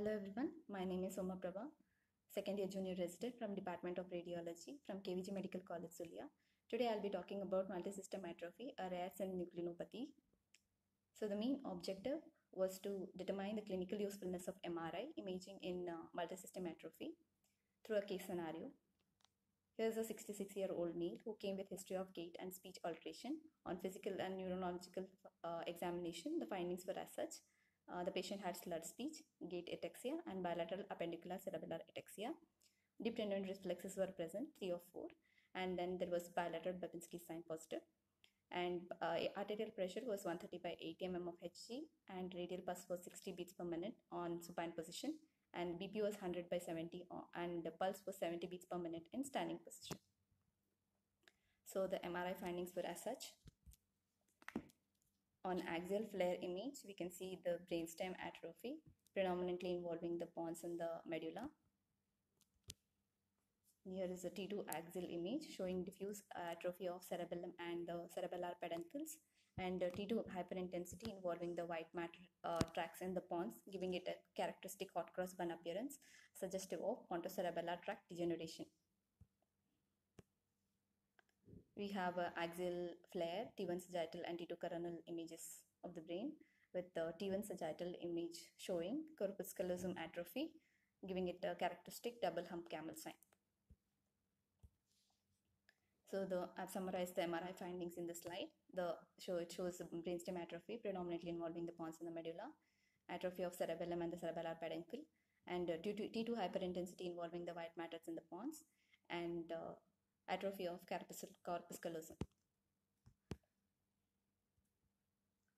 Hello everyone, my name is Soma Prabha, second year junior resident from Department of Radiology from KVG Medical College Sullia. Today I'll be talking about multisystem atrophy, a rare synucleinopathy. So the main objective was to determine the clinical usefulness of MRI imaging in uh, multisystem atrophy through a case scenario. Here's a 66 year old male who came with history of gait and speech alteration. On physical and neurological uh, examination, the findings were as such. Uh, the patient had slurred speech, gait ataxia, and bilateral appendicular cerebellar ataxia. Deep tendon reflexes were present, three or four, and then there was bilateral Babinski sign positive. And uh, arterial pressure was 130 by 80 mm of Hg, and radial pulse was 60 beats per minute on supine position, and BP was 100 by 70, and the pulse was 70 beats per minute in standing position. So the MRI findings were as such. On axial FLAIR image, we can see the brainstem atrophy, predominantly involving the pons and the medulla. Here is a T2 axial image showing diffuse atrophy of cerebellum and the cerebellar peduncles and T2 hyperintensity involving the white matter uh, tracts in the pons, giving it a characteristic hot cross bun appearance suggestive of pontocerebellar tract degeneration. We have uh, axial FLAIR, T1 sagittal and T2 coronal images of the brain with the T1 sagittal image showing corpus callosum atrophy, giving it a characteristic double hump camel sign. So the I've summarized the MRI findings in the slide. The show it shows brainstem atrophy predominantly involving the pons and the medulla, atrophy of cerebellum and the cerebellar peduncle, and uh, due to T2 hyperintensity involving the white matters in the pons, and uh, atrophy of corpus, callosum.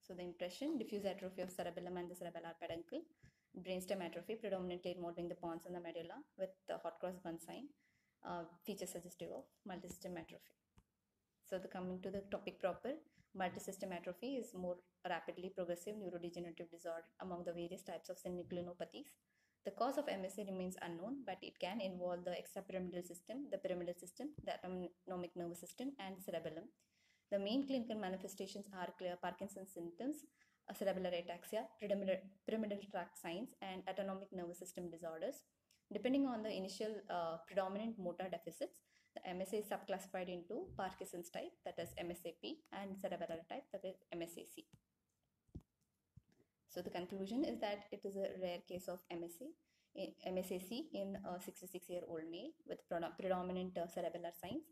So the impression, diffuse atrophy of cerebellum and the cerebellar peduncle, brainstem atrophy predominantly involving the pons and the medulla with the hot cross bun sign, uh, feature suggestive of multisystem atrophy. So the coming to the topic proper, multisystem atrophy is more rapidly progressive neurodegenerative disorder among the various types of synucleinopathies. The cause of MSA remains unknown, but it can involve the extrapyramidal system, the pyramidal system, the autonomic nervous system, and the cerebellum. The main clinical manifestations are clear Parkinson's symptoms, cerebellar ataxia, pyramidal, tract signs, and autonomic nervous system disorders. Depending on the initial uh, predominant motor deficits, the MSA is subclassified into Parkinson's type, that is MSAP, and cerebellar type, that is MSAC. So the conclusion is that it is a rare case of MSA, MSAC in a 66 year old male with predominant uh, cerebellar signs.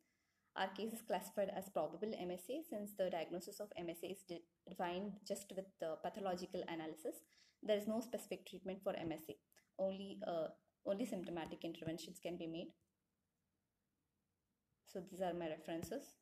Our case is classified as probable MSA since the diagnosis of MSA is de defined just with the pathological analysis. There is no specific treatment for MSA. Only uh, only symptomatic interventions can be made. So these are my references.